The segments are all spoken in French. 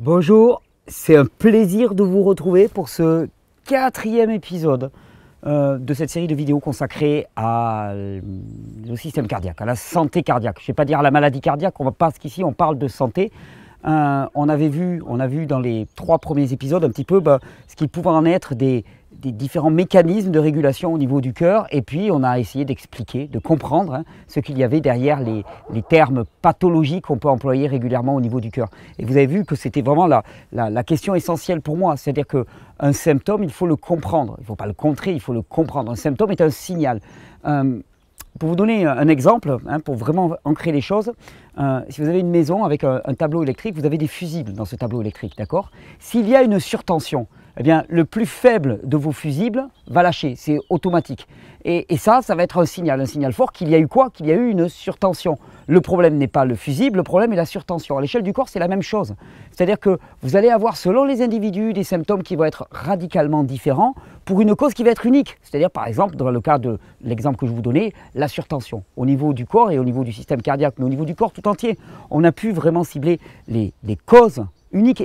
Bonjour, c'est un plaisir de vous retrouver pour ce quatrième épisode euh, de cette série de vidéos consacrée le système cardiaque, à la santé cardiaque. Je ne vais pas dire à la maladie cardiaque, parce qu'ici on parle de santé. Euh, on avait vu, on a vu dans les trois premiers épisodes un petit peu bah, ce qu'il pouvait en être des, des différents mécanismes de régulation au niveau du cœur, et puis on a essayé d'expliquer, de comprendre hein, ce qu'il y avait derrière les, termes pathologiques qu'on peut employer régulièrement au niveau du cœur. Et vous avez vu que c'était vraiment la, question essentielle pour moi, c'est-à-dire qu'un symptôme, il faut le comprendre, il ne faut pas le contrer, il faut le comprendre. Un symptôme est un signal. Euh, pour vous donner un exemple, hein, pour vraiment ancrer les choses, euh, si vous avez une maison avec un, un, tableau électrique, vous avez des fusibles dans ce tableau électrique, d'accord? S'il y a une surtension, eh bien, le plus faible de vos fusibles va lâcher, c'est automatique. Et, ça, ça va être un signal, un signal fort qu'il y a eu quoi? Qu'il y a eu une surtension. Le problème n'est pas le fusible, le problème est la surtension. À l'échelle du corps, c'est la même chose. C'est-à-dire que vous allez avoir, selon les individus, des symptômes qui vont être radicalement différents pour une cause qui va être unique. C'est-à-dire, par exemple, dans le cas de l'exemple que je vous donnais, la surtension. Au niveau du corps et au niveau du système cardiaque, mais au niveau du corps tout entier, on a pu vraiment cibler les, causes uniques.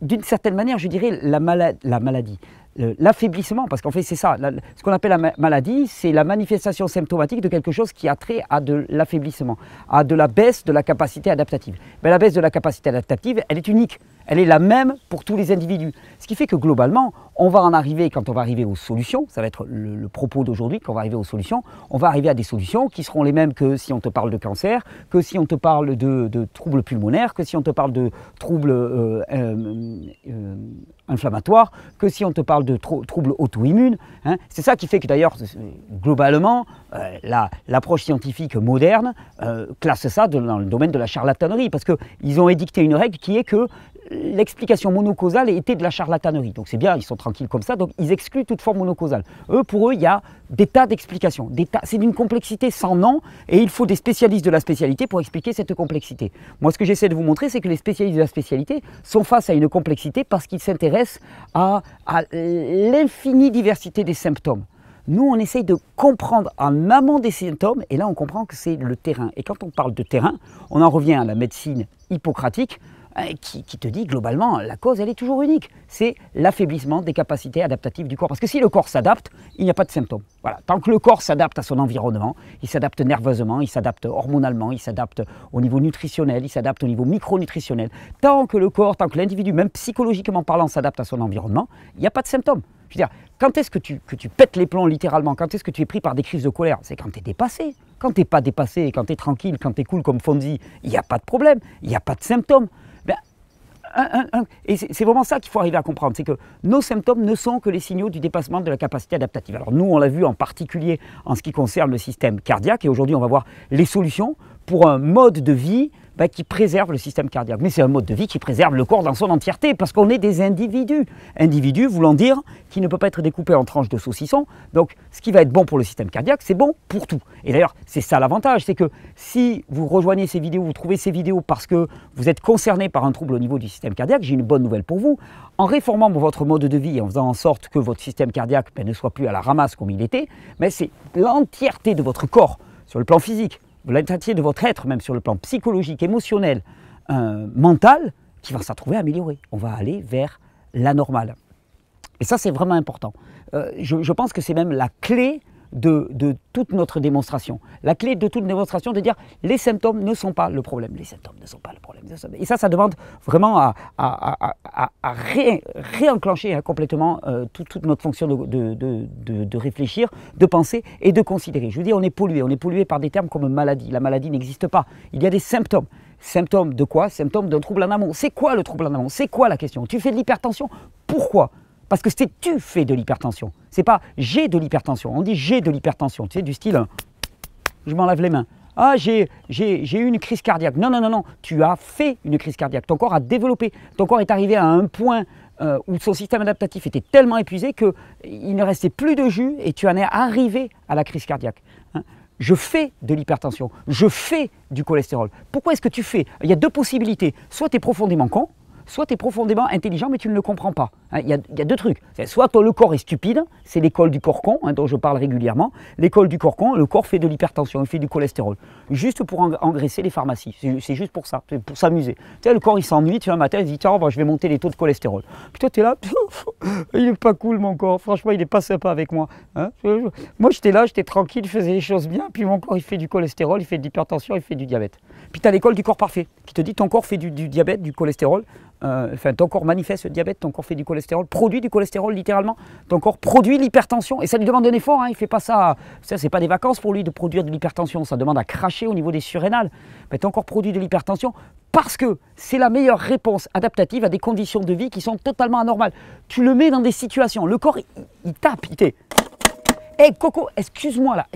D'une certaine manière, je dirais, la, la maladie, l'affaiblissement, parce qu'en fait c'est ça, ce qu'on appelle la maladie, c'est la manifestation symptomatique de quelque chose qui a trait à de l'affaiblissement, à de la baisse de la capacité adaptative. Mais la baisse de la capacité adaptative, elle est unique, elle est la même pour tous les individus. Ce qui fait que globalement, on va en arriver, quand on va arriver aux solutions, ça va être le, propos d'aujourd'hui, quand on va arriver aux solutions, on va arriver à des solutions qui seront les mêmes que si on te parle de cancer, que si on te parle de, troubles pulmonaires, que si on te parle de troubles euh, euh, euh, inflammatoires, que si on te parle de troubles auto-immunes. Hein. C'est ça qui fait que d'ailleurs, globalement, l'approche scientifique moderne classe ça dans le domaine de la charlatanerie, parce qu'ils ont édicté une règle qui est que l'explication monocausale était de la charlatanerie. Donc c'est bien, ils sont tranquilles comme ça, donc ils excluent toute forme monocausale. Eux, pour eux, il y a des tas d'explications. C'est d'une complexité sans nom, et il faut des spécialistes de la spécialité pour expliquer cette complexité. Moi, ce que j'essaie de vous montrer, c'est que les spécialistes de la spécialité sont face à une complexité parce qu'ils s'intéressent à, l'infinie diversité des symptômes. Nous, on essaye de comprendre en amont des symptômes, et là, on comprend que c'est le terrain. Et quand on parle de terrain, on en revient à la médecine hippocratique. Euh, qui, te dit globalement, la cause, elle est toujours unique. C'est l'affaiblissement des capacités adaptatives du corps. Parce que si le corps s'adapte, il n'y a pas de symptômes. Voilà. Tant que le corps s'adapte à son environnement, il s'adapte nerveusement, il s'adapte hormonalement, il s'adapte au niveau nutritionnel, il s'adapte au niveau micronutritionnel. Tant que le corps, tant que l'individu, même psychologiquement parlant, s'adapte à son environnement, il n'y a pas de symptômes. Je veux dire, quand est-ce que tu, que tu pètes les plombs littéralement? Quand est-ce que tu es pris par des crises de colère? C'est quand tu es dépassé. Quand tu n'es pas dépassé, quand tu es tranquille, quand tu es cool comme Fonzie, il n'y a pas de problème, il n'y a pas de symptômes et c'est vraiment ça qu'il faut arriver à comprendre, c'est que nos symptômes ne sont que les signaux du dépassement de la capacité adaptative. Alors nous, on l'a vu en particulier en ce qui concerne le système cardiaque, et aujourd'hui on va voir les solutions pour un mode de vie bah, qui préserve le système cardiaque. Mais c'est un mode de vie qui préserve le corps dans son entièreté, parce qu'on est des individus. Individus voulant dire qui ne peut pas être découpé en tranches de saucisson. Donc ce qui va être bon pour le système cardiaque, c'est bon pour tout. Et d'ailleurs, c'est ça l'avantage, c'est que si vous rejoignez ces vidéos, vous trouvez ces vidéos parce que vous êtes concerné par un trouble au niveau du système cardiaque, j'ai une bonne nouvelle pour vous. En réformant votre mode de vie et en faisant en sorte que votre système cardiaque ben, ne soit plus à la ramasse comme il était, mais ben, c'est l'entièreté de votre corps sur le plan physique, l'entièreté de votre être, même sur le plan psychologique, émotionnel, euh, mental, qui va s'en trouver amélioré. On va aller vers la normale. Et ça, c'est vraiment important. Euh, je, pense que c'est même la clé de, toute notre démonstration. La clé de toute démonstration, de dire les symptômes ne sont pas le problème. Les symptômes ne sont pas le problème. Et ça, ça demande vraiment à, réenclencher hein, complètement euh, toute notre fonction de, de, réfléchir, de penser et de considérer. Je veux dire, on est pollué. On est pollué par des termes comme maladie. La maladie n'existe pas. Il y a des symptômes. Symptômes de quoi? Symptômes d'un trouble en amont. C'est quoi le trouble en amont? C'est quoi la question? Tu fais de l'hypertension? Pourquoi? Parce que c'est tu fais de l'hypertension. C'est pas j'ai de l'hypertension. On dit j'ai de l'hypertension. Tu sais, du style je m'en lave les mains. Ah, j'ai eu une crise cardiaque. Non, non, non, non. Tu as fait une crise cardiaque. Ton corps a développé. Ton corps est arrivé à un point euh, où son système adaptatif était tellement épuisé qu'il ne restait plus de jus et tu en es arrivé à la crise cardiaque. Hein. je fais de l'hypertension, je fais du cholestérol. Pourquoi est-ce que tu fais? Il y a deux possibilités. Soit tu es profondément con, soit tu es profondément intelligent mais tu ne le comprends pas. Hein, il y, a deux trucs. Soit le corps est stupide, c'est l'école du corps con, hein, dont je parle régulièrement. L'école du corps con, le corps fait de l'hypertension, il fait du cholestérol. Juste pour engraisser les pharmacies. C'est juste pour ça, pour s'amuser. Tu le corps il s'ennuie, tu vois, un matin, il dit tiens, je vais monter les taux de cholestérol. Puis toi, tu es là, il n'est pas cool mon corps, franchement, il n'est pas sympa avec moi. Hein. Moi, j'étais là, j'étais tranquille, je faisais les choses bien, puis mon corps il fait du cholestérol, il fait de l'hypertension, il fait du diabète. Puis tu as l'école du corps parfait, qui te dit ton corps fait du, diabète, du cholestérol, euh, ton corps manifeste le diabète, ton corps fait du cholestérol, produit du cholestérol littéralement, ton corps produit l'hypertension, et ça lui demande un effort, hein, il ne fait pas ça, ça c'est pas des vacances pour lui de produire de l'hypertension, ça demande à cracher au niveau des surrénales, mais ton corps produit de l'hypertension parce que c'est la meilleure réponse adaptative à des conditions de vie qui sont totalement anormales. Tu le mets dans des situations, le corps il, tape, il t'est... Hé hey, Coco, excuse-moi là,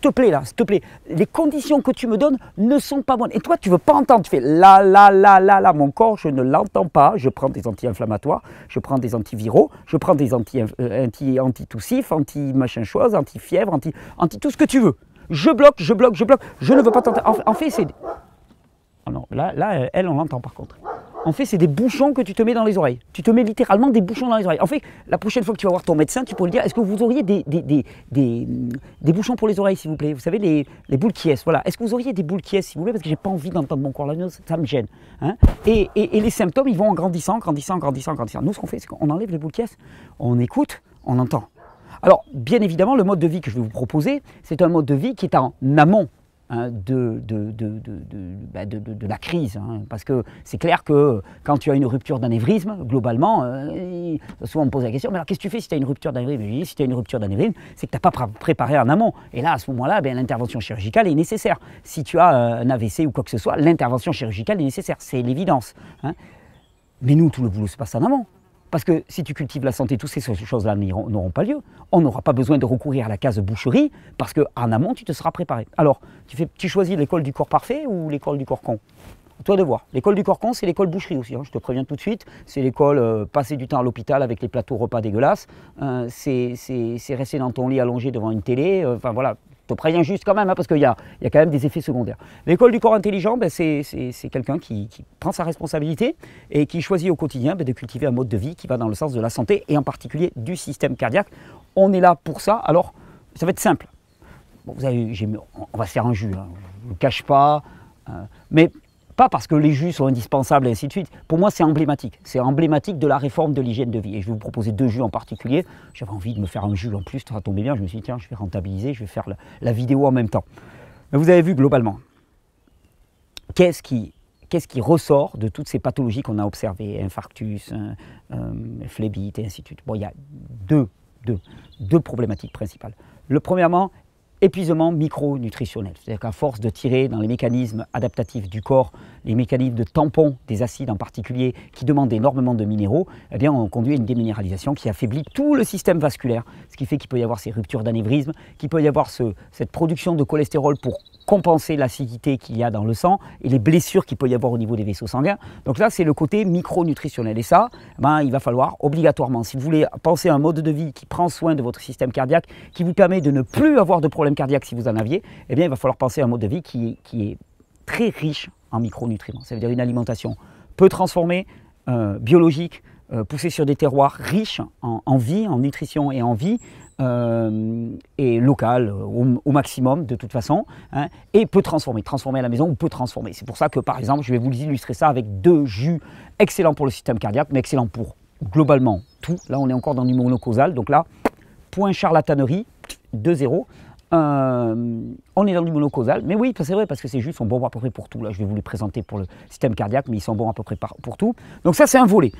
te plaît là, s'il te plaît, les conditions que tu me donnes ne sont pas bonnes. Et toi, tu veux pas entendre, tu fais là, là, là, là, là, mon corps, je ne l'entends pas. Je prends des anti-inflammatoires, je prends des antiviraux, je prends des anti-toussifs, anti, anti machin chose, anti-fièvre, anti, anti tout ce que tu veux. Je bloque, je bloque, je bloque. Je ne veux pas t'entendre. En, fait, c'est. Oh non, là, là, elle, on l'entend par contre. En fait, c'est des bouchons que tu te mets dans les oreilles. Tu te mets littéralement des bouchons dans les oreilles. En fait, la prochaine fois que tu vas voir ton médecin, tu pourrais lui dire est-ce que vous auriez des, des, bouchons pour les oreilles, s'il vous plaît? Vous savez, les, boules qui est, voilà. Est-ce que vous auriez des boules qui est, s'il vous plaît? Parce que j'ai pas envie d'entendre mon corps ça me gêne. Hein. et, les symptômes, ils vont en grandissant, grandissant, grandissant, grandissant. Nous, ce qu'on fait, c'est qu'on enlève les boules qui on écoute, on entend. Alors, bien évidemment, le mode de vie que je vais vous proposer, c'est un mode de vie qui est en amont Hein, de, bah, de, de, la crise. Hein. parce que c'est clair que quand tu as une rupture d'anévrisme, globalement, euh, souvent on me pose la question, mais alors qu'est-ce que tu fais si tu as une rupture d'anévrisme? Si tu as une rupture d'anévrisme, c'est que tu n'as pas préparé en amont. Et là, à ce moment-là, ben, l'intervention chirurgicale est nécessaire. Si tu as euh, un AVC ou quoi que ce soit, l'intervention chirurgicale est nécessaire. C'est l'évidence. Hein. Mais nous, tout le boulot se passe en amont. Parce que si tu cultives la santé, toutes ces choses-là n'auront pas lieu. On n'aura pas besoin de recourir à la case boucherie, parce qu'en amont, tu te seras préparé. Alors, tu, fais, choisis l'école du corps parfait ou l'école du corps con? Toi de voir. L'école du corps con, c'est l'école boucherie aussi, hein, je te préviens tout de suite. C'est l'école euh, passer du temps à l'hôpital avec les plateaux repas dégueulasses. Euh, c'est rester dans ton lit allongé devant une télé. Euh, enfin voilà, te préviens juste quand même, hein, parce qu'il y, a, quand même des effets secondaires. L'école du corps intelligent, ben, c'est quelqu'un qui, prend sa responsabilité et qui choisit au quotidien ben, de cultiver un mode de vie qui va dans le sens de la santé et en particulier du système cardiaque. On est là pour ça. Alors, ça va être simple. avez, on va se faire un jus, hein. je ne le cache pas. Euh, mais pas parce que les jus sont indispensables et ainsi de suite. Pour moi, c'est emblématique. C'est emblématique de la réforme de l'hygiène de vie. Et je vais vous proposer deux jus en particulier. J'avais envie de me faire un jus en plus, ça tombait bien. Je me suis dit, tiens, je vais rentabiliser, je vais faire la, vidéo en même temps. Mais vous avez vu globalement, qu'est-ce qui, ressort de toutes ces pathologies qu'on a observées, infarctus, euh, euh, et ainsi de suite Bon, il y a deux, deux, deux problématiques principales. Le premièrement, épuisement micronutritionnel. C'est-à-dire qu'à force de tirer dans les mécanismes adaptatifs du corps, les mécanismes de tampon des acides en particulier, qui demandent énormément de minéraux, eh bien on conduit à une déminéralisation qui affaiblit tout le système vasculaire, ce qui fait qu'il peut y avoir ces ruptures d'anévrisme, qu'il peut y avoir cette production de cholestérol pour compenser l'acidité qu'il y a dans le sang et les blessures qu'il peut y avoir au niveau des vaisseaux sanguins. Donc là, c'est le côté micronutritionnel. Et ça, ben, il va falloir obligatoirement, si vous voulez penser à un mode de vie qui prend soin de votre système cardiaque, qui vous permet de ne plus avoir de cardiaques si vous en aviez, eh bien, il va falloir penser à un mode de vie qui, est très riche en micronutriments. Ça veut dire une alimentation peu transformée, euh, biologique, euh, poussée sur des terroirs riches en, vie, en nutrition et en vie, euh, et local au, maximum de toute façon, hein, et peut transformer, transformer à la maison ou peut transformer. C'est pour ça que par exemple, je vais vous illustrer ça avec deux jus excellents pour le système cardiaque, mais excellents pour globalement tout. Là, on est encore dans du monocausal, donc là, point charlatanerie, 2-0. Euh, on est dans du monocausal, mais oui, c'est vrai, parce que ces jus sont bons à peu près pour tout. Là, je vais vous les présenter pour le système cardiaque, mais ils sont bons à peu près pour tout. Donc ça, c'est un volet.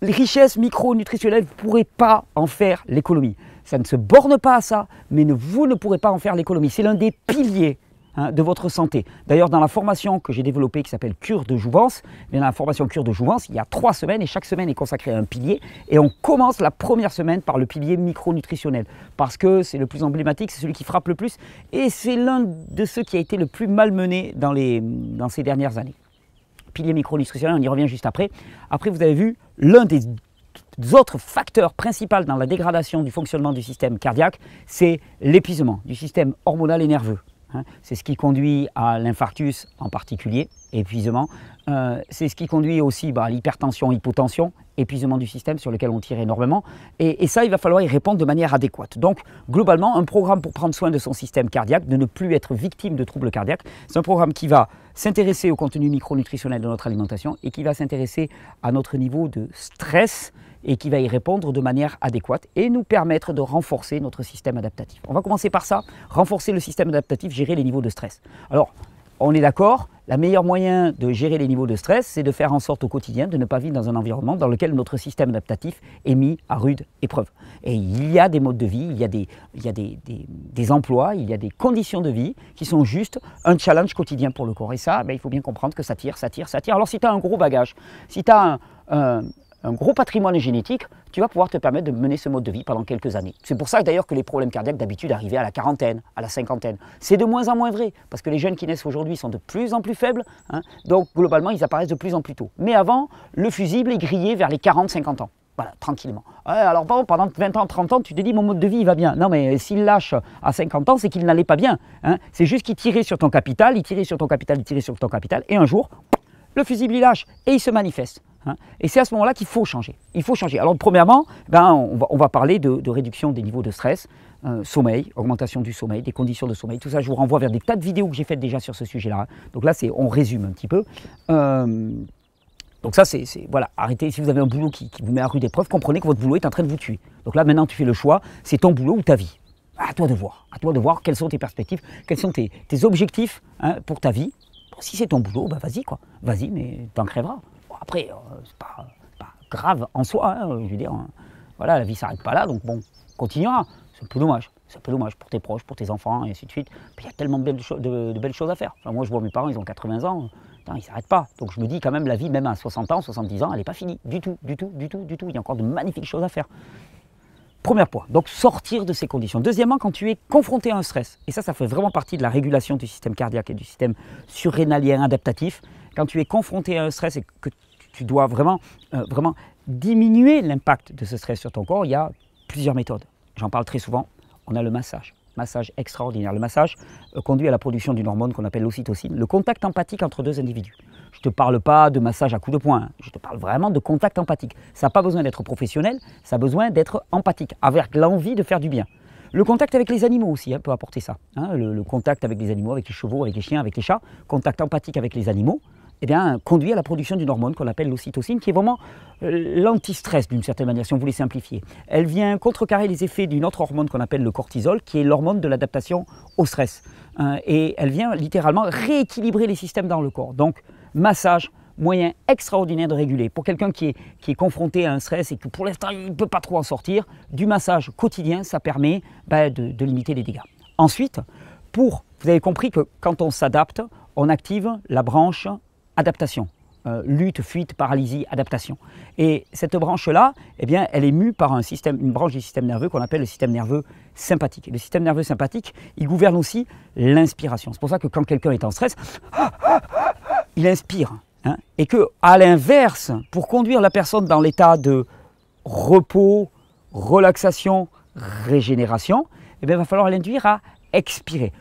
Les richesses micronutritionnelles, vous ne pourrez pas en faire l'économie. Ça ne se borne pas à ça, mais vous ne pourrez pas en faire l'économie. C'est l'un des piliers hein, de votre santé. D'ailleurs, dans la formation que j'ai développée qui s'appelle Cure de Jouvence, dans la formation Cure de Jouvence, il y a trois semaines et chaque semaine est consacrée à un pilier. Et on commence la première semaine par le pilier micronutritionnel parce que c'est le plus emblématique, c'est celui qui frappe le plus et c'est l'un de ceux qui a été le plus malmené dans, les, dans ces dernières années. Pilier micronutritionnel, on y revient juste après. Après, vous avez vu l'un des autres facteurs principaux dans la dégradation du fonctionnement du système cardiaque, c'est l'épuisement du système hormonal et nerveux. Hein. C'est ce qui conduit à l'infarctus en particulier, épuisement, Euh, c'est ce qui conduit aussi bah, à l'hypertension, hypotension, épuisement du système sur lequel on tire énormément. Et, ça, il va falloir y répondre de manière adéquate. Donc, globalement, un programme pour prendre soin de son système cardiaque, de ne plus être victime de troubles cardiaques, c'est un programme qui va s'intéresser au contenu micronutritionnel de notre alimentation et qui va s'intéresser à notre niveau de stress et qui va y répondre de manière adéquate et nous permettre de renforcer notre système adaptatif. On va commencer par ça, renforcer le système adaptatif, gérer les niveaux de stress. Alors, on est d'accord, le meilleur moyen de gérer les niveaux de stress, c'est de faire en sorte au quotidien de ne pas vivre dans un environnement dans lequel notre système adaptatif est mis à rude épreuve. Et il y a des modes de vie, il y a des, il y a des, des, emplois, il y a des conditions de vie qui sont juste un challenge quotidien pour le corps. Et ça, ben, il faut bien comprendre que ça tire, ça tire, ça tire. Alors si tu as un gros bagage, si tu as un un gros patrimoine génétique, tu vas pouvoir te permettre de mener ce mode de vie pendant quelques années. C'est pour ça d'ailleurs que les problèmes cardiaques d'habitude arrivaient à la quarantaine, à la cinquantaine. C'est de moins en moins vrai, parce que les jeunes qui naissent aujourd'hui sont de plus en plus faibles, hein. donc globalement ils apparaissent de plus en plus tôt. Mais avant, le fusible est grillé vers les 40-50 ans. Voilà, tranquillement. alors pendant 20 ans, 30 ans, tu te dis mon mode de vie va bien. Non mais s'il lâche à 50 ans, c'est qu'il n'allait pas bien. Hein. C'est juste qu'il tirait sur ton capital, il tirait sur ton capital, il tirait sur ton capital, et un jour, le fusible il lâche et il se manifeste. Hein. Et c'est à ce moment-là qu'il faut changer. Il faut changer. Alors premièrement, ben, on, va, parler de, réduction des niveaux de stress, euh, sommeil, augmentation du sommeil, des conditions de sommeil. Tout ça, je vous renvoie vers des tas de vidéos que j'ai faites déjà sur ce sujet-là. Donc là, c'est, on résume un petit peu. Euh, donc ça, c'est, voilà, arrêtez. Si vous avez un boulot qui, vous met à rude épreuve, comprenez que votre boulot est en train de vous tuer. Donc là, maintenant, tu fais le choix. C'est ton boulot ou ta vie. À toi de voir. À toi de voir quelles sont tes perspectives, quels sont tes, objectifs hein, pour ta vie. si c'est ton boulot, bah vas-y quoi. Vas-y, mais t'en crèveras après, euh, c'est pas, pas, grave en soi. Hein, je veux dire, hein. voilà, la vie s'arrête pas là, donc bon, continuera. C'est un peu dommage. C'est un peu dommage pour tes proches, pour tes enfants, et ainsi de suite. Il y a tellement de belles, de, belles choses à faire. moi, je vois mes parents, ils ont 80 ans, ils ne s'arrêtent pas. Donc je me dis quand même, la vie, même à 60 ans, 70 ans, elle n'est pas finie. Du tout, du tout, du tout, du tout. Il y a encore de magnifiques choses à faire. Premier point, donc sortir de ces conditions. Deuxièmement, quand tu es confronté à un stress, et ça, ça fait vraiment partie de la régulation du système cardiaque et du système surrénalien adaptatif, quand tu es confronté à un stress et que tu dois vraiment, euh, vraiment diminuer l'impact de ce stress sur ton corps, il y a plusieurs méthodes. J'en parle très souvent. On a le massage. Massage extraordinaire. Le massage euh, conduit à la production d'une hormone qu'on appelle l'ocytocine, le contact empathique entre deux individus. Je ne te parle pas de massage à coups de poing, hein. je te parle vraiment de contact empathique. Ça n'a pas besoin d'être professionnel, ça a besoin d'être empathique, avec l'envie de faire du bien. Le contact avec les animaux aussi hein, peut apporter ça. Hein. le, contact avec les animaux, avec les chevaux, avec les chiens, avec les chats, contact empathique avec les animaux, eh bien, conduit à la production d'une hormone qu'on appelle l'ocytocine, qui est vraiment euh, l'anti-stress d'une certaine manière, si on voulait simplifier. Elle vient contrecarrer les effets d'une autre hormone qu'on appelle le cortisol, qui est l'hormone de l'adaptation au stress. Hein, et elle vient littéralement rééquilibrer les systèmes dans le corps. Donc, massage, moyen extraordinaire de réguler. Pour quelqu'un qui est, qui est confronté à un stress et que pour l'instant il ne peut pas trop en sortir, du massage quotidien, ça permet ben, de, de limiter les dégâts. Ensuite, pour, vous avez compris que quand on s'adapte, on active la branche adaptation. Euh, lutte, fuite, paralysie, adaptation. Et cette branche-là, eh bien, elle est mue par un système, une branche du système nerveux qu'on appelle le système nerveux sympathique. le système nerveux sympathique, il gouverne aussi l'inspiration. C'est pour ça que quand quelqu'un est en stress, il inspire. Hein. et que, à l'inverse, pour conduire la personne dans l'état de repos, relaxation, régénération, eh bien, il va falloir l'induire à expirer.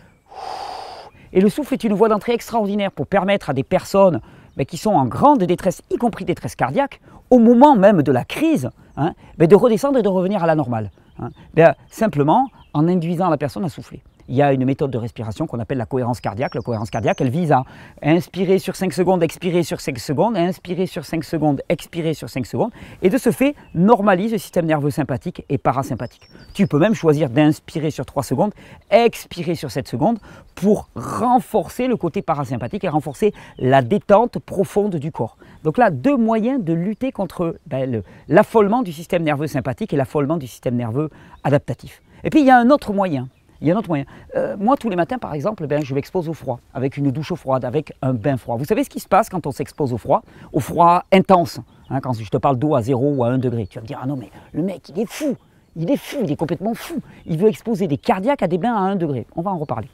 Et le souffle est une voie d'entrée extraordinaire pour permettre à des personnes ben, qui sont en grande détresse, y compris détresse cardiaque, au moment même de la crise, hein, ben, de redescendre et de revenir à la normale. Hein. Ben, simplement en induisant la personne à souffler il y a une méthode de respiration qu'on appelle la cohérence cardiaque. La cohérence cardiaque, elle vise à inspirer sur 5 secondes, expirer sur 5 secondes, inspirer sur 5 secondes, expirer sur 5 secondes, et de ce fait, normalise le système nerveux sympathique et parasympathique. Tu peux même choisir d'inspirer sur 3 secondes, expirer sur 7 secondes, pour renforcer le côté parasympathique et renforcer la détente profonde du corps. Donc là, deux moyens de lutter contre ben, l'affolement du système nerveux sympathique et l'affolement du système nerveux adaptatif. Et puis il y a un autre moyen il y a un autre moyen. Euh, moi, tous les matins, par exemple, ben, je m'expose au froid, avec une douche froide, avec un bain froid. Vous savez ce qui se passe quand on s'expose au froid? Au froid intense. Hein, quand je te parle d'eau à 0 ou à 1 degré. Tu vas me dire, ah non, mais le mec, il est fou. Il est fou, il est complètement fou. Il veut exposer des cardiaques à des bains à 1 degré. On va en reparler.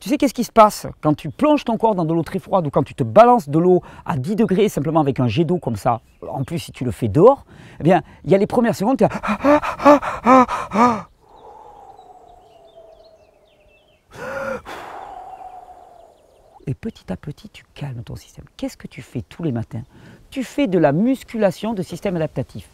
Tu sais qu'est-ce qui se passe quand tu plonges ton corps dans de l'eau très froide ou quand tu te balances de l'eau à 10 degrés simplement avec un jet d'eau comme ça, en plus si tu le fais dehors, eh bien, il y a les premières secondes, tu as et petit à petit, tu calmes ton système. Qu'est-ce que tu fais tous les matins? Tu fais de la musculation de système adaptatif.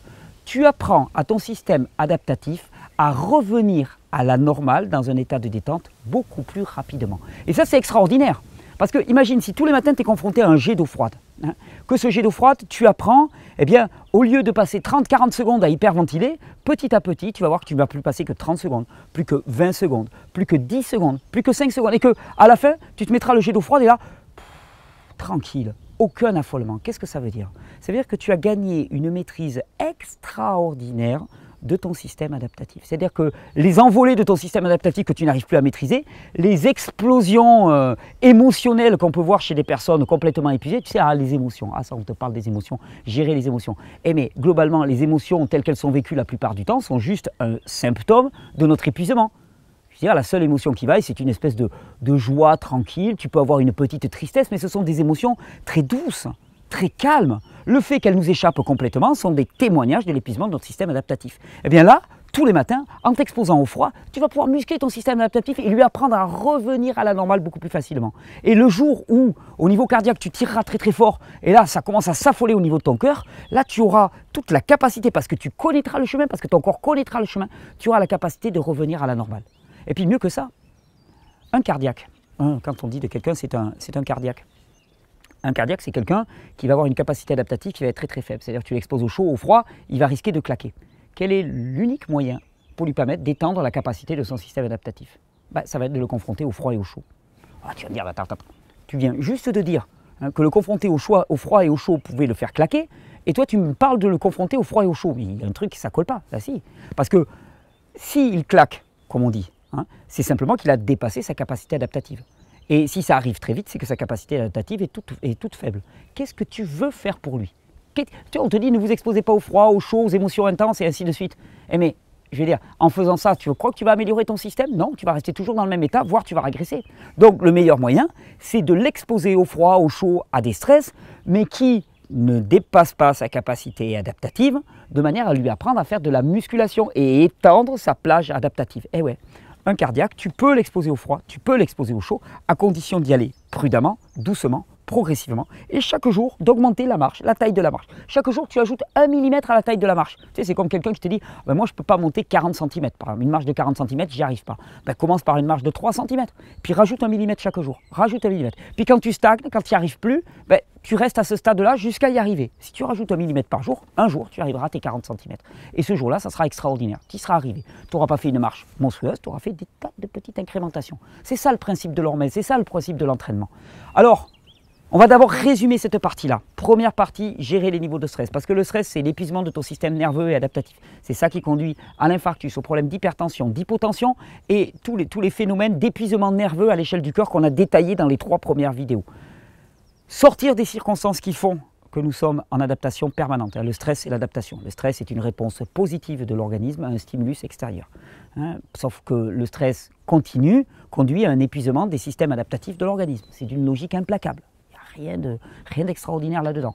Tu apprends à ton système adaptatif à revenir à la normale dans un état de détente beaucoup plus rapidement. Et ça, c'est extraordinaire. Parce que imagine si tous les matins tu es confronté à un jet d'eau froide, hein, que ce jet d'eau froide, tu apprends, eh bien, au lieu de passer 30-40 secondes à hyperventiler, petit à petit, tu vas voir que tu ne vas plus passer que 30 secondes, plus que 20 secondes, plus que 10 secondes, plus que 5 secondes, et que à la fin, tu te mettras le jet d'eau froide et là, tranquille, aucun affolement. Qu'est-ce que ça veut dire? Ça veut dire que tu as gagné une maîtrise extraordinaire de ton système adaptatif. C'est-à-dire que les envolées de ton système adaptatif que tu n'arrives plus à maîtriser, les explosions euh, émotionnelles qu'on peut voir chez des personnes complètement épuisées, tu sais, ah, les émotions, ah ça on te parle des émotions, gérer les émotions. Eh mais globalement, les émotions telles qu'elles sont vécues la plupart du temps sont juste un symptôme de notre épuisement. Je veux dire, la seule émotion qui vaille, c'est une espèce de, de joie tranquille, tu peux avoir une petite tristesse, mais ce sont des émotions très douces, très calmes le fait qu'elle nous échappe complètement sont des témoignages de l'épuisement de notre système adaptatif. Et eh bien là, tous les matins, en t'exposant au froid, tu vas pouvoir muscler ton système adaptatif et lui apprendre à revenir à la normale beaucoup plus facilement. Et le jour où, au niveau cardiaque, tu tireras très très fort, et là, ça commence à s'affoler au niveau de ton cœur, là, tu auras toute la capacité, parce que tu connaîtras le chemin, parce que ton corps connaîtra le chemin, tu auras la capacité de revenir à la normale. Et puis mieux que ça, un cardiaque. Hein, quand on dit de quelqu'un, c'est un, un cardiaque. Un cardiaque, c'est quelqu'un qui va avoir une capacité adaptative qui va être très très faible. C'est-à-dire que tu l'exposes au chaud, au froid, il va risquer de claquer. Quel est l'unique moyen pour lui permettre d'étendre la capacité de son système adaptatif? Bah, Ça va être de le confronter au froid et au chaud. Ah, tu me dire, attends. Tu viens juste de dire hein, que le confronter au, au froid et au chaud pouvait le faire claquer, et toi tu me parles de le confronter au froid et au chaud. Il y a un truc qui ça colle pas, là si. Parce que s'il claque, comme on dit, hein, c'est simplement qu'il a dépassé sa capacité adaptative. Et si ça arrive très vite, c'est que sa capacité adaptative est toute, faible. Qu'est-ce que tu veux faire pour lui? On te dit ne vous exposez pas au froid, au chaud, aux émotions intenses et ainsi de suite. Eh mais, je veux dire, en faisant ça, tu crois que tu vas améliorer ton système? Non, tu vas rester toujours dans le même état, voire tu vas régresser. Donc le meilleur moyen, c'est de l'exposer au froid, au chaud, à des stress, mais qui ne dépasse pas sa capacité adaptative, de manière à lui apprendre à faire de la musculation et étendre sa plage adaptative. Eh ouais, un cardiaque, tu peux l'exposer au froid, tu peux l'exposer au chaud, à condition d'y aller prudemment, doucement, progressivement, et chaque jour d'augmenter la marche, la taille de la marche. Chaque jour, tu ajoutes un millimètre à la taille de la marche. C'est comme quelqu'un qui te dit ben Moi, je ne peux pas monter 40 cm. Par exemple, une marche de 40 cm, j'y arrive pas. Ben, commence par une marche de 3 cm, puis rajoute un millimètre chaque jour. Rajoute un millimètre. Puis quand tu stagnes, quand tu n'y arrives plus, ben, tu restes à ce stade-là jusqu'à y arriver. Si tu rajoutes un millimètre par jour, un jour, tu arriveras à tes 40 cm. Et ce jour-là, ça sera extraordinaire. Tu seras arrivé. Tu n'auras pas fait une marche monstrueuse, tu auras fait des tas de petites incrémentations. C'est ça le principe de l'hormèse, c'est ça le principe de l'entraînement. Alors, on va d'abord résumer cette partie-là. Première partie, gérer les niveaux de stress. Parce que le stress, c'est l'épuisement de ton système nerveux et adaptatif. C'est ça qui conduit à l'infarctus, au problème d'hypertension, d'hypotension et tous les, phénomènes d'épuisement nerveux à l'échelle du cœur qu'on a détaillés dans les trois premières vidéos. Sortir des circonstances qui font que nous sommes en adaptation permanente. Le stress et l'adaptation. Le stress est une réponse positive de l'organisme à un stimulus extérieur. Hein? Sauf que le stress continu conduit à un épuisement des systèmes adaptatifs de l'organisme. C'est d'une logique implacable rien d'extraordinaire là-dedans.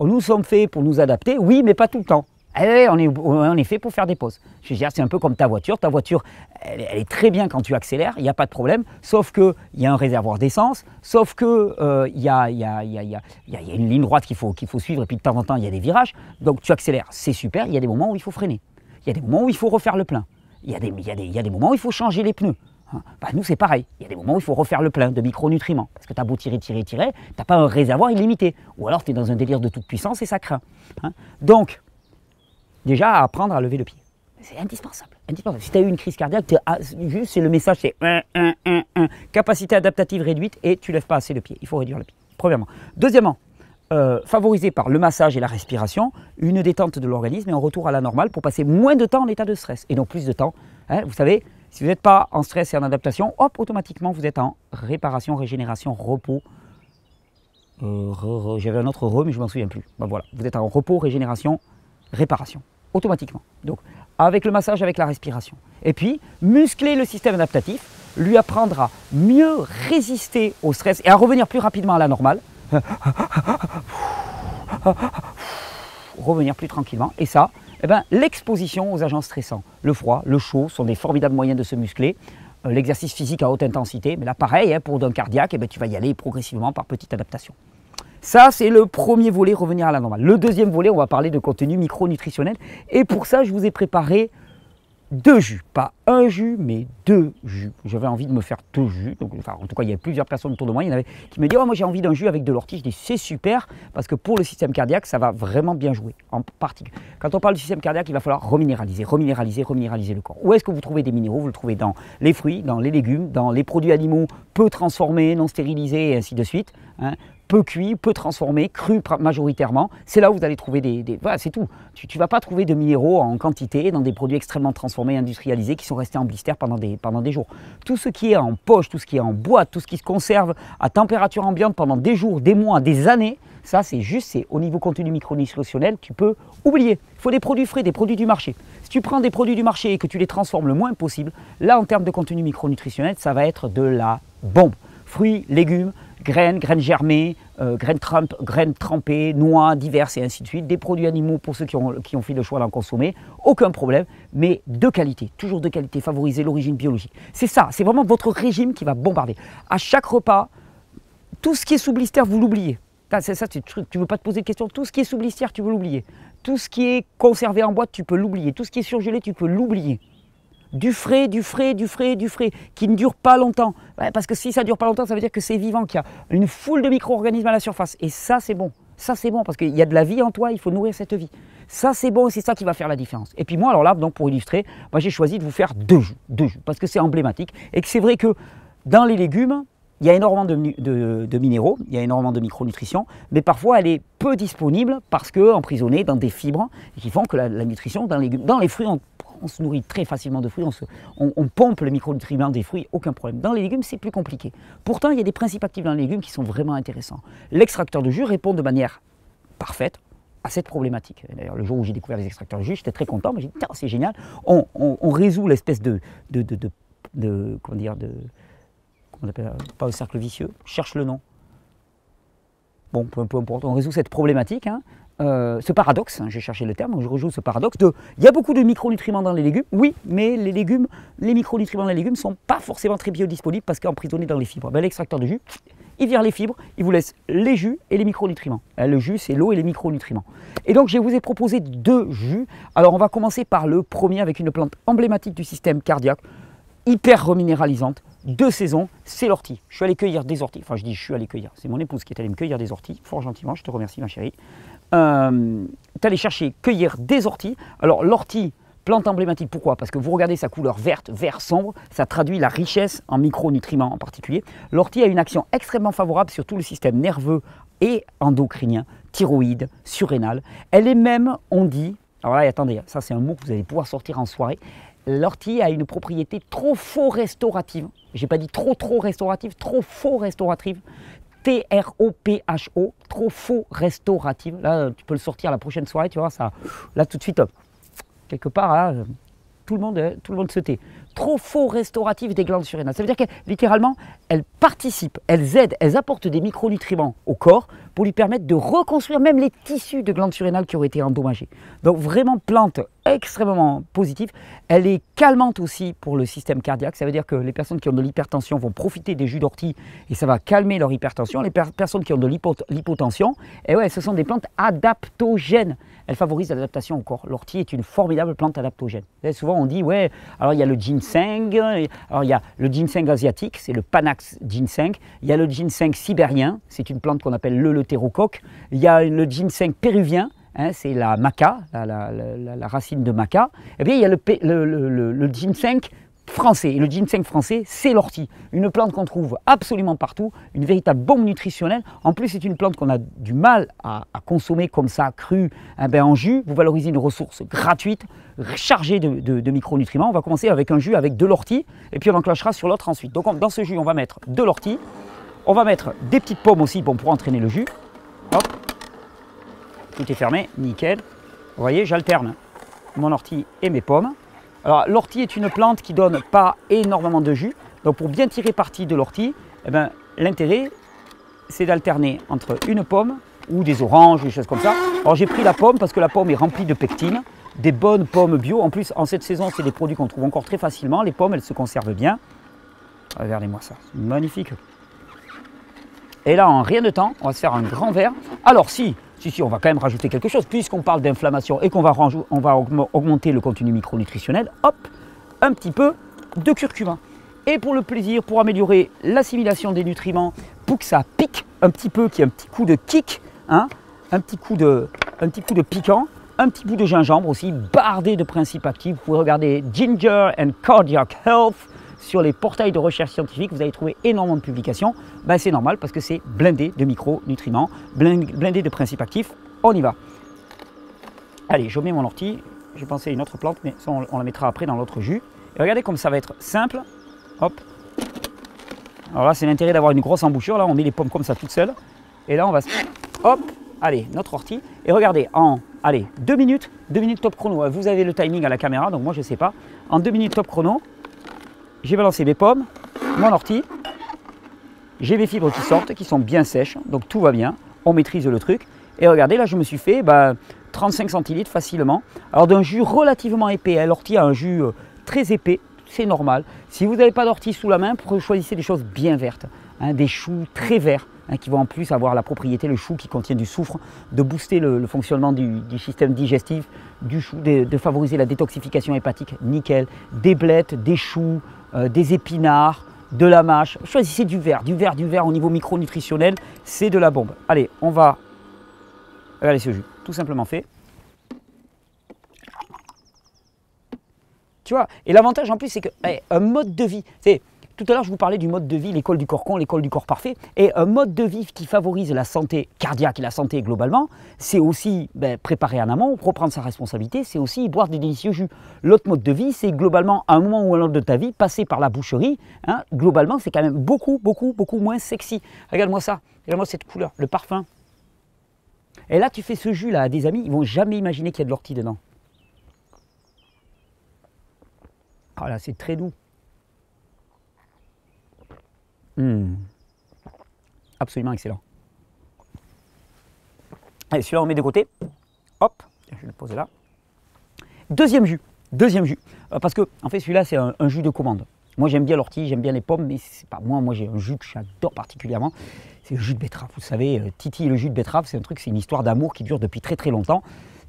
Nous sommes faits pour nous adapter, oui, mais pas tout le temps. Eh, on, est, on est fait pour faire des pauses. Je veux c'est un peu comme ta voiture. Ta voiture, elle, est très bien quand tu accélères, il n'y a pas de problème, sauf qu'il y a un réservoir d'essence, sauf qu'il euh, y, a, y, a, y, a, y, a, une ligne droite qu'il faut, faut suivre, et puis de temps en temps, il y a des virages. Donc tu accélères, c'est super. Il y a des moments où il faut freiner. Il y a des moments où il faut refaire le plein. Il y, a y, des moments où il faut changer les pneus. Hein. Bah, nous, c'est pareil. Il y a des moments où il faut refaire le plein de micronutriments. Parce que tu as beau tirer, tirer, tirer, tu n'as pas un réservoir illimité. Ou alors tu es dans un délire de toute puissance et ça craint. Hein. Donc, déjà, apprendre à lever le pied. C'est indispensable, indispensable. Si tu as eu une crise cardiaque, juste, c'est le message, c'est capacité adaptative réduite et tu lèves pas assez le pied. Il faut réduire le pied, premièrement. Deuxièmement, euh, favorisé par le massage et la respiration, une détente de l'organisme et un retour à la normale pour passer moins de temps en état de stress et donc plus de temps. Hein, vous savez, si vous n'êtes pas en stress et en adaptation, hop, automatiquement, vous êtes en réparation, régénération, repos. Euh, j'avais un autre re, mais je ne m'en souviens plus. Ben voilà, vous êtes en repos, régénération, réparation, automatiquement. Donc, avec le massage, avec la respiration. Et puis, muscler le système adaptatif lui apprendra mieux résister au stress et à revenir plus rapidement à la normale. revenir plus tranquillement. Et ça, eh ben, l'exposition aux agents stressants, le froid, le chaud, sont des formidables moyens de se muscler. euh, l'exercice physique à haute intensité. Mais là, pareil, hein, pour d'un cardiaque, eh ben, tu vas y aller progressivement par petite adaptation. Ça, c'est le premier volet, revenir à la normale. Le deuxième volet, on va parler de contenu micronutritionnel. Et pour ça, je vous ai préparé deux jus, pas un jus, mais deux jus. J'avais envie de me faire deux jus. Donc, enfin, en tout cas, il y a plusieurs personnes autour de moi. Il y en avait qui me disaient oh, Moi, j'ai envie d'un jus avec de l'ortie. Je dis C'est super, parce que pour le système cardiaque, ça va vraiment bien jouer. En particulier, quand on parle du système cardiaque, il va falloir reminéraliser, reminéraliser, reminéraliser le corps. Où est-ce que vous trouvez des minéraux? Vous le trouvez dans les fruits, dans les légumes, dans les produits animaux peu transformés, non stérilisés, et ainsi de suite. Hein peu cuit, peu transformé, cru majoritairement. C'est là où vous allez trouver des... voilà, c'est tout. Tu ne vas pas trouver de minéraux en quantité dans des produits extrêmement transformés, industrialisés, qui sont restés en blister pendant des, pendant des jours. Tout ce qui est en poche, tout ce qui est en boîte, tout ce qui se conserve à température ambiante pendant des jours, des mois, des années, ça c'est juste, c'est au niveau contenu micronutritionnel, tu peux oublier. Il faut des produits frais, des produits du marché. Si tu prends des produits du marché et que tu les transformes le moins possible, là en termes de contenu micronutritionnel, ça va être de la bombe. Fruits, légumes, graines, graines germées, euh, graines, trempées, noix diverses et ainsi de suite, des produits animaux pour ceux qui ont, fait le choix d'en consommer, aucun problème, mais de qualité, toujours de qualité, favoriser l'origine biologique. C'est ça, c'est vraiment votre régime qui va bombarder. À chaque repas, tout ce qui est sous blister, vous l'oubliez. C'est ça, tu ne veux pas te poser de questions. Tout ce qui est sous blister, tu veux l'oublier. Tout ce qui est conservé en boîte, tu peux l'oublier. Tout ce qui est surgelé, tu peux l'oublier du frais, du frais, du frais, du frais, qui ne dure pas longtemps. parce que si ça ne dure pas longtemps, ça veut dire que c'est vivant, qu'il y a une foule de micro-organismes à la surface. Et ça, c'est bon. Ça, c'est bon, parce qu'il y a de la vie en toi, il faut nourrir cette vie. Ça, c'est bon, et c'est ça qui va faire la différence. Et puis moi, alors là, donc pour illustrer, j'ai choisi de vous faire deux jus, deux parce que c'est emblématique, et que c'est vrai que dans les légumes, il y a énormément de, minéraux, il y a énormément de micronutrition, mais parfois elle est peu disponible parce qu'emprisonnée dans des fibres qui font que la, nutrition dans les, fruits, se nourrit très facilement de fruits, on, pompe les micronutriments des fruits, aucun problème. Dans les légumes, c'est plus compliqué. Pourtant, il y a des principes actifs dans les légumes qui sont vraiment intéressants. L'extracteur de jus répond de manière parfaite à cette problématique. D'ailleurs, le jour où j'ai découvert les extracteurs de jus, j'étais très content. J'ai dit, c'est génial. On, résout l'espèce de, comment dire, de, comment on appelle, pas le cercle vicieux. cherche le nom. Bon, peu, importe. On résout cette problématique. Hein. Euh, ce paradoxe, hein, j'ai cherché le terme, je rejoue ce paradoxe de il y a beaucoup de micronutriments dans les légumes, oui, mais les légumes, les micronutriments dans les légumes ne sont pas forcément très biodisponibles parce qu'emprisonnés dans les fibres. Ben, l'extracteur de jus, il vire les fibres, il vous laisse les jus et les micronutriments. Euh, le jus, c'est l'eau et les micronutriments. Et donc, je vous ai proposé deux jus. Alors, on va commencer par le premier avec une plante emblématique du système cardiaque, hyper reminéralisante, de saison, c'est l'ortie. Je suis allé cueillir des orties. Enfin, je dis je suis allé cueillir. C'est mon épouse qui est allée me cueillir des orties, fort gentiment. Je te remercie, ma chérie euh, tu allé chercher, cueillir des orties. Alors l'ortie, plante emblématique, pourquoi? Parce que vous regardez sa couleur verte, vert sombre, ça traduit la richesse en micronutriments en particulier. L'ortie a une action extrêmement favorable sur tout le système nerveux et endocrinien, thyroïde, surrénal. Elle est même, on dit, alors là, attendez, ça c'est un mot que vous allez pouvoir sortir en soirée, l'ortie a une propriété trop faux restaurative. J'ai pas dit trop trop restaurative, trop faux restaurative. T-R-O-P-H-O, trop faux restaurative. Là, tu peux le sortir la prochaine soirée, tu vois, ça, là tout de suite, quelque part, là, tout le monde, tout le monde se tait trop faux des glandes surrénales. Ça veut dire que littéralement, elles participent, elles aident, elles apportent des micronutriments au corps pour lui permettre de reconstruire même les tissus de glandes surrénales qui auraient été endommagés. Donc vraiment plante extrêmement positive. Elle est calmante aussi pour le système cardiaque. Ça veut dire que les personnes qui ont de l'hypertension vont profiter des jus d'ortie et ça va calmer leur hypertension. Les personnes qui ont de l'hypotension, et eh ouais, ce sont des plantes adaptogènes. Elles favorisent l'adaptation au corps. L'ortie est une formidable plante adaptogène. souvent on dit, ouais, alors il y a le ginseng, il y a le ginseng asiatique, c'est le Panax ginseng, il y a le ginseng sibérien, c'est une plante qu'on appelle le il y a le ginseng péruvien, hein, c'est la maca, la, racine de maca, et bien il y a le ginseng français. Et le ginseng français, c'est l'ortie. Une plante qu'on trouve absolument partout, une véritable bombe nutritionnelle. En plus, c'est une plante qu'on a du mal à, consommer comme ça, crue, eh ben, en jus. Vous valorisez une ressource gratuite, chargée de, micronutriments. On va commencer avec un jus avec de l'ortie, et puis on enclenchera sur l'autre ensuite. Donc dans ce jus, on va mettre de l'ortie. On va mettre des petites pommes aussi pour entraîner le jus. Hop. Tout est fermé, nickel. Vous voyez, j'alterne mon ortie et mes pommes. Alors l'ortie est une plante qui donne pas énormément de jus. Donc pour bien tirer parti de l'ortie, eh ben, l'intérêt c'est d'alterner entre une pomme ou des oranges, des choses comme ça. Alors j'ai pris la pomme parce que la pomme est remplie de pectine, des bonnes pommes bio. En plus en cette saison c'est des produits qu'on trouve encore très facilement. Les pommes elles se conservent bien. Regardez-moi ça, magnifique. Et là, en rien de temps, on va se faire un grand verre. Alors si, si, si, on va quand même rajouter quelque chose, puisqu'on parle d'inflammation et qu'on va, augmenter le contenu micronutritionnel, hop, un petit peu de curcuma. Et pour le plaisir, pour améliorer l'assimilation des nutriments, pour que ça pique un petit peu, qu'il y ait un petit coup de kick, hein, un, petit coup de, un petit coup de piquant, un petit bout de gingembre aussi, bardé de principes actifs. Vous pouvez regarder Ginger and Cardiac Health sur les portails de recherche scientifique, vous allez trouver énormément de publications. Ben, c'est normal parce que c'est blindé de micronutriments, blindé de principes actifs. On y va. Allez, je mets mon ortie. J'ai pensé à une autre plante, mais ça, on, la mettra après dans l'autre jus. Et regardez comme ça va être simple. Hop. Alors là, c'est l'intérêt d'avoir une grosse embouchure. Là, on met les pommes comme ça toutes seules. Et là, on va Hop. Allez, notre ortie. Et regardez, en allez, deux minutes, deux minutes top chrono. Vous avez le timing à la caméra, donc moi je ne sais pas. En deux minutes top chrono, j'ai balancé mes pommes, mon ortie, j'ai mes fibres qui sortent, qui sont bien sèches, donc tout va bien, on maîtrise le truc. Et regardez, là je me suis fait 35 bah, centilitres facilement. Alors d'un jus relativement épais, hein. l'ortie a un jus euh, très épais, c'est normal. Si vous n'avez pas d'ortie sous la main, choisissez des choses bien vertes, hein, des choux très verts. Hein, qui vont en plus avoir la propriété, le chou qui contient du soufre, de booster le, fonctionnement du, système digestif, chou, de, favoriser la détoxification hépatique, nickel, des blettes, des choux, euh, des épinards, de la mâche. Choisissez du vert, du vert, du vert au niveau micronutritionnel, c'est de la bombe. Allez, on va. Regardez ce jus, tout simplement fait. Tu vois, et l'avantage en plus, c'est que eh, un mode de vie, c'est tout à l'heure, je vous parlais du mode de vie, l'école du corps con, l'école du corps parfait. Et un mode de vie qui favorise la santé cardiaque et la santé globalement, c'est aussi ben, préparer en amont, reprendre sa responsabilité, c'est aussi boire des délicieux jus. L'autre mode de vie, c'est globalement, à un moment ou à un autre de ta vie, passer par la boucherie. Hein. globalement, c'est quand même beaucoup, beaucoup, beaucoup moins sexy. Regarde-moi ça, regarde-moi cette couleur, le parfum. Et là, tu fais ce jus-là à des amis, ils vont jamais imaginer qu'il y a de l'ortie dedans. Voilà, ah c'est très doux. Hmm. Absolument excellent. Allez, celui-là, on met de côté. Hop, je vais le poser là. Deuxième jus. Deuxième jus. Euh, parce que, en fait, celui-là, c'est un, jus de commande. Moi, j'aime bien l'ortie, j'aime bien les pommes, mais c'est pas moi. Moi, j'ai un jus que j'adore particulièrement. C'est le jus de betterave. Vous savez, euh, Titi et le jus de betterave, c'est un truc, c'est une histoire d'amour qui dure depuis très très longtemps.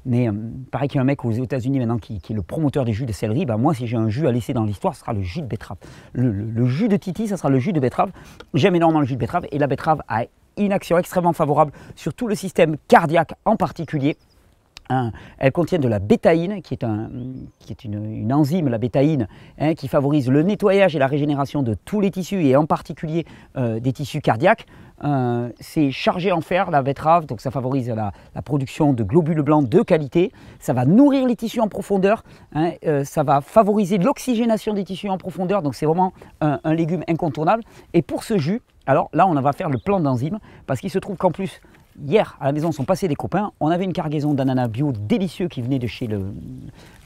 Mais euh, pareil qu'il y a un mec aux États-Unis maintenant qui, est le promoteur des jus de céleri, bah moi si j'ai un jus à laisser dans l'histoire, ce sera le jus de betterave. Le, jus de Titi, ce sera le jus de betterave. J'aime énormément le jus de betterave et la betterave a une action extrêmement favorable sur tout le système cardiaque en particulier. Hein, elle contient de la bétaïne, qui est, un, une, enzyme, la bétaïne, hein, qui favorise le nettoyage et la régénération de tous les tissus, et en particulier euh, des tissus cardiaques. Euh, c'est chargé en fer, la betterave, donc ça favorise la, production de globules blancs de qualité. Ça va nourrir les tissus en profondeur, hein, euh, ça va favoriser l'oxygénation des tissus en profondeur, donc c'est vraiment un, un, légume incontournable. Et pour ce jus, alors là, on va faire le plan d'enzymes, parce qu'il se trouve qu'en plus, Hier, à la maison, sont passés des copains. On avait une cargaison d'ananas bio délicieux qui venait de chez le,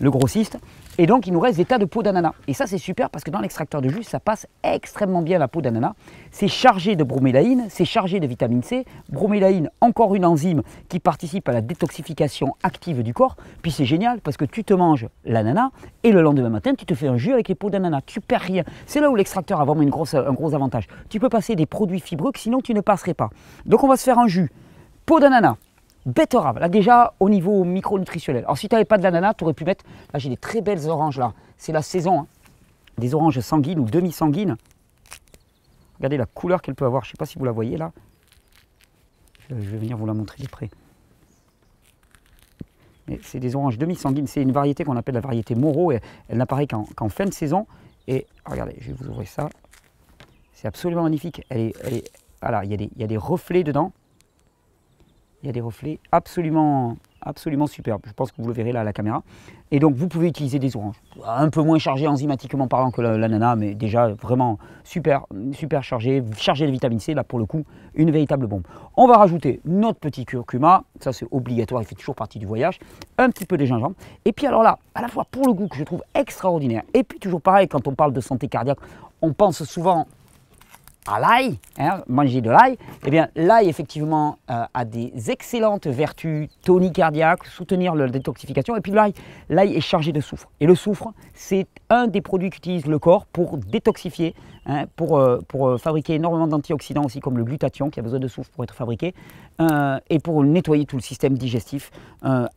grossiste. Et donc, il nous reste des tas de peaux d'ananas. Et ça, c'est super parce que dans l'extracteur de jus, ça passe extrêmement bien la peau d'ananas. C'est chargé de bromélaïne, c'est chargé de vitamine C. Bromélaïne, encore une enzyme qui participe à la détoxification active du corps. Puis c'est génial parce que tu te manges l'ananas et le lendemain matin, tu te fais un jus avec les peaux d'ananas. Tu perds rien. C'est là où l'extracteur a vraiment une grosse, un gros avantage. Tu peux passer des produits fibreux que sinon tu ne passerais pas. Donc, on va se faire un jus Peau d'ananas, betterave, là déjà au niveau micronutritionnel. Alors si tu n'avais pas de l'ananas, tu aurais pu mettre, là j'ai des très belles oranges là, c'est la saison, hein. des oranges sanguines ou demi-sanguines. Regardez la couleur qu'elle peut avoir, je ne sais pas si vous la voyez là. Je vais venir vous la montrer de près. C'est des oranges demi-sanguines, c'est une variété qu'on appelle la variété Moreau, elle n'apparaît qu'en fin de saison. Et regardez, je vais vous ouvrir ça. C'est absolument magnifique. Elle est, elle est, voilà, il il y a des reflets dedans. Il y a des reflets absolument, absolument superbes. Je pense que vous le verrez là à la caméra. Et donc vous pouvez utiliser des oranges. Un peu moins chargées enzymatiquement parlant que l'ananas, mais déjà vraiment super, super chargé, chargé de vitamine C. Là pour le coup, une véritable bombe. On va rajouter notre petit curcuma. Ça c'est obligatoire, il fait toujours partie du voyage. Un petit peu de gingembre. Et puis alors là, à la fois pour le goût que je trouve extraordinaire. Et puis toujours pareil, quand on parle de santé cardiaque, on pense souvent à l'ail, hein, manger de l'ail, eh bien l'ail effectivement euh, a des excellentes vertus tonicardiaques, soutenir la détoxification, et puis l'ail, l'ail est chargé de soufre. Et le soufre, c'est un des produits qu'utilise le corps pour détoxifier, hein, pour, euh, pour euh, fabriquer énormément d'antioxydants aussi, comme le glutathion qui a besoin de soufre pour être fabriqué, et pour nettoyer tout le système digestif.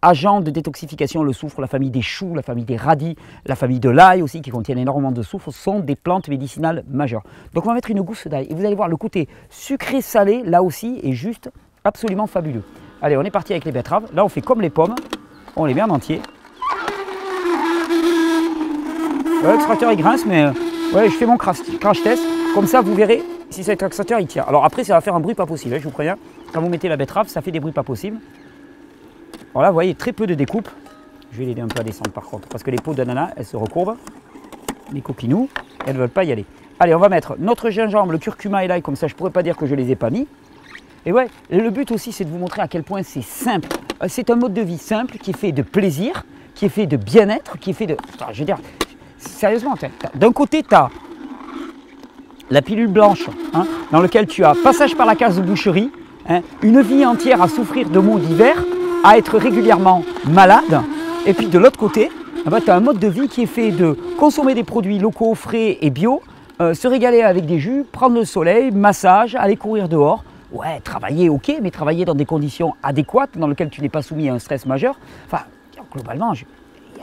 agent de détoxification, le soufre, la famille des choux, la famille des radis, la famille de l'ail aussi, qui contiennent énormément de soufre, sont des plantes médicinales majeures. Donc on va mettre une gousse d'ail et vous allez voir le côté sucré-salé, là aussi, est juste absolument fabuleux. Allez, on est parti avec les betteraves. Là, on fait comme les pommes, on les met en entier. l'extracteur il grince, mais euh, ouais, je fais mon crash, test. Comme ça, vous verrez si cet extracteur il tient. Alors après, ça va faire un bruit pas possible, hein, je vous préviens. Quand vous mettez la betterave, ça fait des bruits pas possibles. Alors là, vous voyez, très peu de découpe. Je vais l'aider un peu à descendre par contre, parce que les peaux d'ananas, elles se recourbent. Les copinous, elles ne veulent pas y aller. Allez, on va mettre notre gingembre, le curcuma et l'ail, comme ça je ne pourrais pas dire que je les ai pas mis. Et ouais, le but aussi c'est de vous montrer à quel point c'est simple. Euh, c'est un mode de vie simple qui est fait de plaisir, qui est fait de bien-être, qui est fait de... je veux dire, sérieusement, d'un côté tu as la pilule blanche, hein, dans laquelle tu as passage par la case de boucherie, hein, une vie entière à souffrir de maux divers, à être régulièrement malade, et puis de l'autre côté, eh ben, tu as un mode de vie qui est fait de consommer des produits locaux, frais et bio, euh, se régaler avec des jus, prendre le soleil, massage, aller courir dehors. Ouais, travailler, ok, mais travailler dans des conditions adéquates, dans lesquelles tu n'es pas soumis à un stress majeur. Enfin, globalement, il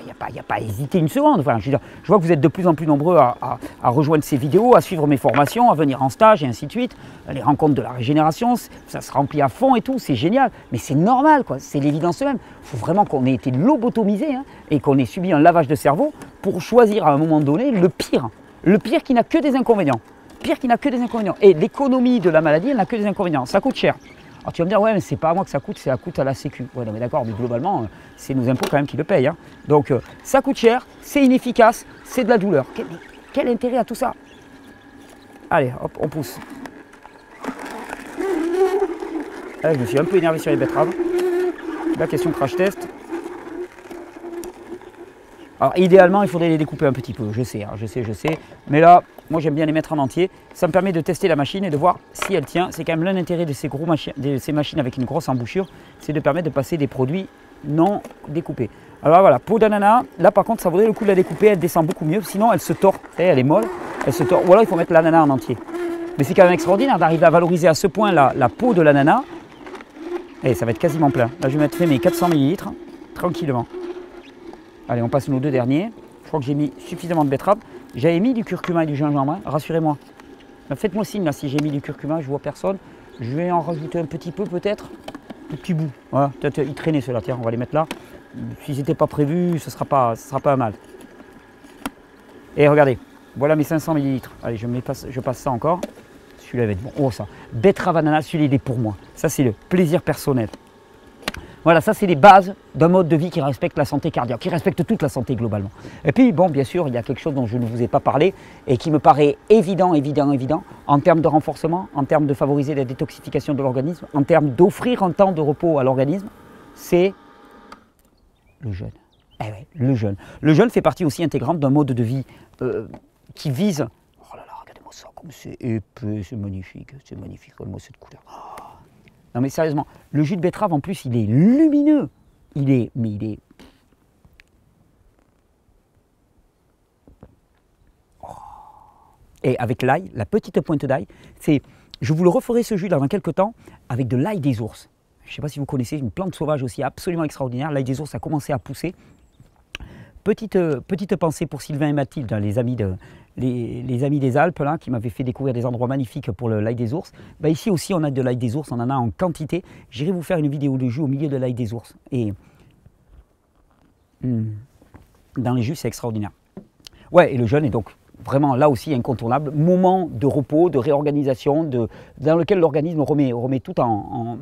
n'y a, pas à hésiter une seconde. Je, vois que vous êtes de plus en plus nombreux à, rejoindre ces vidéos, à suivre mes formations, à venir en stage et ainsi de suite. Les rencontres de la régénération, ça se remplit à fond et tout, c'est génial. Mais c'est normal, quoi. C'est l'évidence même. Il faut vraiment qu'on ait été lobotomisé hein, et qu'on ait subi un lavage de cerveau pour choisir à un moment donné le pire. Le pire qui n'a que des inconvénients. Pire qui n'a que des inconvénients. Et l'économie de la maladie, elle n'a que des inconvénients. Ça coûte cher. Alors tu vas me dire, ouais, mais c'est pas à moi que ça coûte, c'est à coûte à la Sécu. Ouais, non, mais d'accord, mais globalement, euh, c'est nos impôts quand même qui le payent. Hein. Donc euh, ça coûte cher, c'est inefficace, c'est de la douleur. Quel, intérêt à tout ça? Allez, hop, on pousse. je me suis un peu énervé sur les betteraves. La question crash test. Alors idéalement, il faudrait les découper un petit peu, je sais, hein, je sais, je sais. Mais là, moi j'aime bien les mettre en entier. Ça me permet de tester la machine et de voir si elle tient. C'est quand même l'un intérêt de ces, gros de ces machines avec une grosse embouchure, c'est de permettre de passer des produits non découpés. Alors voilà, peau d'ananas, là par contre ça vaudrait le coup de la découper, elle descend beaucoup mieux, sinon elle se tord, elle est molle, elle se tord. Ou alors il faut mettre l'ananas en entier. Mais c'est quand même extraordinaire d'arriver à valoriser à ce point la, la peau de l'ananas. Et eh, ça va être quasiment plein. Là je vais mettre mes 400 ml, tranquillement. Allez, on passe nos deux derniers. Je crois que j'ai mis suffisamment de betterave. J'avais mis du curcuma et du gingembre, hein. rassurez-moi. Faites-moi signe là si j'ai mis du curcuma, je vois personne. Je vais en rajouter un petit peu peut-être. Un petit bout. Voilà, peut-être il traînait ceux-là, tiens, on va les mettre là. Si c'était pas prévu, ce ne sera pas, sera pas mal. Et regardez, voilà mes 500 ml. Allez, je, passe, je passe ça encore. Celui-là va être bon. Oh ça, betterave ananas, celui-là il est pour moi. Ça c'est le plaisir personnel. Voilà, ça c'est les bases d'un mode de vie qui respecte la santé cardiaque, qui respecte toute la santé globalement. Et puis, bon, bien sûr, il y a quelque chose dont je ne vous ai pas parlé et qui me paraît évident, évident, évident, en termes de renforcement, en termes de favoriser la détoxification de l'organisme, en termes d'offrir un temps de repos à l'organisme, c'est le jeûne. Eh ouais, le jeûne. Le jeûne fait partie aussi intégrante d'un mode de vie euh, qui vise. Oh là là, regardez-moi ça, comme c'est épais, c'est magnifique, c'est magnifique, regardez-moi cette couleur. Oh. Non mais sérieusement, le jus de betterave en plus, il est lumineux. Il est, mais il est... Oh. Et avec l'ail, la petite pointe d'ail, c'est... Je vous le referai ce jus dans quelques temps avec de l'ail des ours. Je ne sais pas si vous connaissez une plante sauvage aussi absolument extraordinaire. L'ail des ours a commencé à pousser. Petite, euh, petite pensée pour Sylvain et Mathilde, hein, les amis, de, les, amis des Alpes, qui m'avaient fait découvrir des endroits magnifiques pour l'ail des ours. Bah, ici aussi, on a de l'ail des ours, on en a en quantité. J'irai vous faire une vidéo de jus au milieu de l'ail des ours. Et hmm, dans les jus, c'est extraordinaire. Ouais, et le jeûne est donc vraiment là aussi incontournable. Moment de repos, de réorganisation, dans lequel l'organisme remet, remet tout en,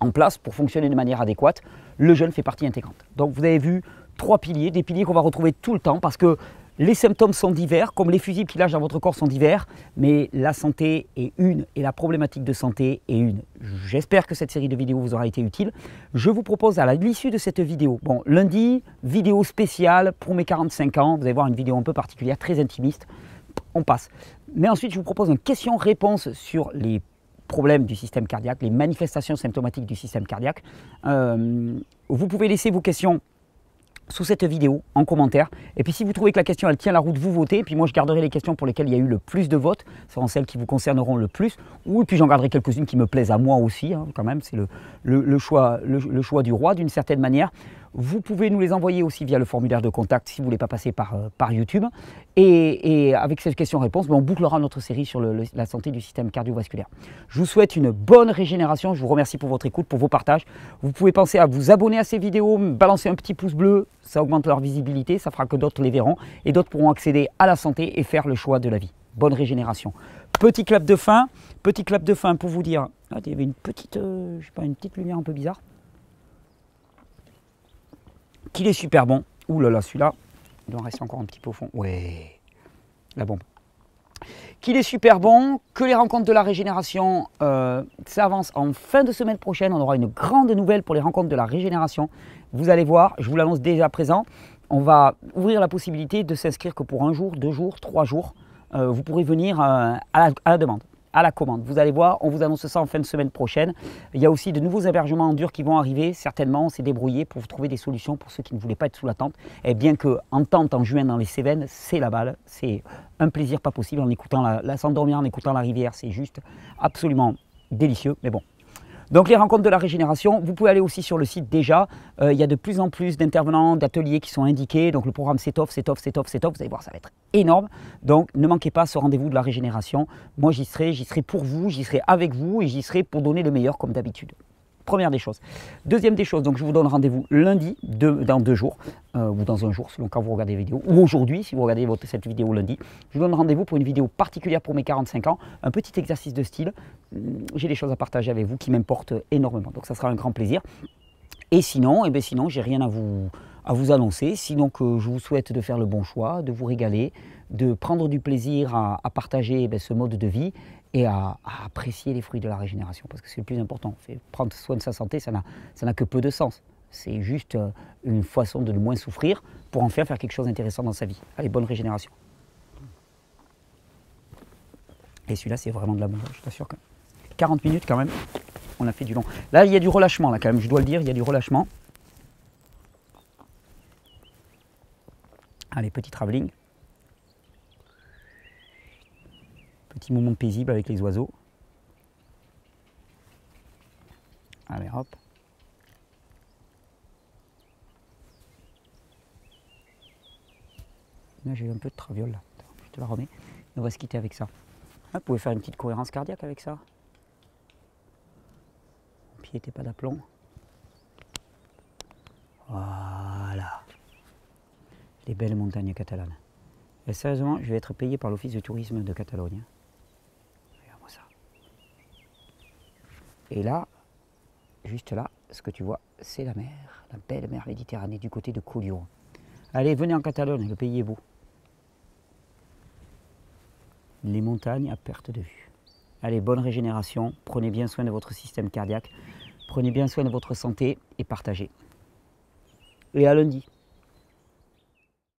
en place pour fonctionner de manière adéquate. Le jeûne fait partie intégrante. Donc vous avez vu trois piliers, des piliers qu'on va retrouver tout le temps parce que les symptômes sont divers, comme les fusibles qui lâchent dans votre corps sont divers, mais la santé est une et la problématique de santé est une. J'espère que cette série de vidéos vous aura été utile. Je vous propose à l'issue de cette vidéo, bon, lundi, vidéo spéciale pour mes 45 ans. Vous allez voir une vidéo un peu particulière, très intimiste. On passe. Mais ensuite, je vous propose une question-réponse sur les problèmes du système cardiaque, les manifestations symptomatiques du système cardiaque. Euh, vous pouvez laisser vos questions sous cette vidéo en commentaire. Et puis si vous trouvez que la question elle tient la route, vous votez. Et puis moi je garderai les questions pour lesquelles il y a eu le plus de votes, ce seront celles qui vous concerneront le plus. Ou puis j'en garderai quelques-unes qui me plaisent à moi aussi, hein, quand même. C'est le, choix, le, choix du roi d'une certaine manière. Vous pouvez nous les envoyer aussi via le formulaire de contact si vous ne voulez pas passer par, euh, YouTube. Et, avec cette question-réponse, ben, on bouclera notre série sur la santé du système cardiovasculaire. Je vous souhaite une bonne régénération. Je vous remercie pour votre écoute, pour vos partages. Vous pouvez penser à vous abonner à ces vidéos, balancer un petit pouce bleu. Ça augmente leur visibilité, ça fera que d'autres les verront et d'autres pourront accéder à la santé et faire le choix de la vie. Bonne régénération. Petit clap de fin, petit clap de fin pour vous dire. Ah, il y avait une petite, euh, sais pas, une petite lumière un peu bizarre qu'il est super bon. Ouh là là, celui-là, il doit rester encore un petit peu au fond. Ouais, la bombe. Qu'il est super bon, que les rencontres de la régénération euh, s'avancent en fin de semaine prochaine. On aura une grande nouvelle pour les rencontres de la régénération. Vous allez voir, je vous l'annonce déjà présent, on va ouvrir la possibilité de s'inscrire que pour un jour, deux jours, trois jours. Euh, vous pourrez venir euh, à la demande à la commande. Vous allez voir, on vous annonce ça en fin de semaine prochaine. Il y a aussi de nouveaux hébergements en dur qui vont arriver. Certainement, on s'est débrouillé pour trouver des solutions pour ceux qui ne voulaient pas être sous la tente. Et bien que en tente en juin dans les Cévennes, c'est la balle. C'est un plaisir pas possible en écoutant la, la s'endormir en écoutant la rivière. C'est juste absolument délicieux. Mais bon, donc les rencontres de la régénération, vous pouvez aller aussi sur le site déjà. Euh, il y a de plus en plus d'intervenants, d'ateliers qui sont indiqués. Donc le programme s'étoffe, s'étoffe, s'étoffe, s'étoffe. Vous allez voir, ça va être énorme. Donc ne manquez pas ce rendez-vous de la régénération. Moi j'y serai, j'y serai pour vous, j'y serai avec vous et j'y serai pour donner le meilleur comme d'habitude. Première des choses. Deuxième des choses, donc je vous donne rendez-vous lundi, dans deux jours, euh, ou dans un jour, selon quand vous regardez la vidéo, ou aujourd'hui, si vous regardez cette vidéo lundi. Je vous donne rendez-vous pour une vidéo particulière pour mes 45 ans, un petit exercice de style. Hum, j'ai des choses à partager avec vous qui m'importent énormément, donc ça sera un grand plaisir. Et sinon, eh bien sinon, j'ai rien à vous, à vous annoncer, sinon que je vous souhaite de faire le bon choix, de vous régaler, de prendre du plaisir à, partager eh ce mode de vie et à, apprécier les fruits de la régénération, parce que c'est le plus important. Prendre soin de sa santé, ça n'a que peu de sens. C'est juste euh, une façon de moins souffrir pour en faire faire quelque chose d'intéressant dans sa vie. Allez, bonne régénération. Et celui-là, c'est vraiment de la bonne, je t'assure que 40 minutes quand même, on a fait du long. Là, il y a du relâchement, là quand même, je dois le dire, il y a du relâchement. Allez, petit travelling. Petit moment paisible avec les oiseaux. Allez, hop. Là, j'ai eu un peu de traviole là. Je te la remets. on va se quitter avec ça. vous pouvez faire une petite cohérence cardiaque avec ça. Le pied n'était pas d'aplomb. Voilà. Les belles montagnes catalanes. Et sérieusement, je vais être payé par l'Office de tourisme de Catalogne. Et là, juste là, ce que tu vois, c'est la mer, la belle mer Méditerranée du côté de Collioure. Allez, venez en Catalogne, le pays est beau. Les montagnes à perte de vue. Allez, bonne régénération, prenez bien soin de votre système cardiaque, prenez bien soin de votre santé et partagez. Et à lundi.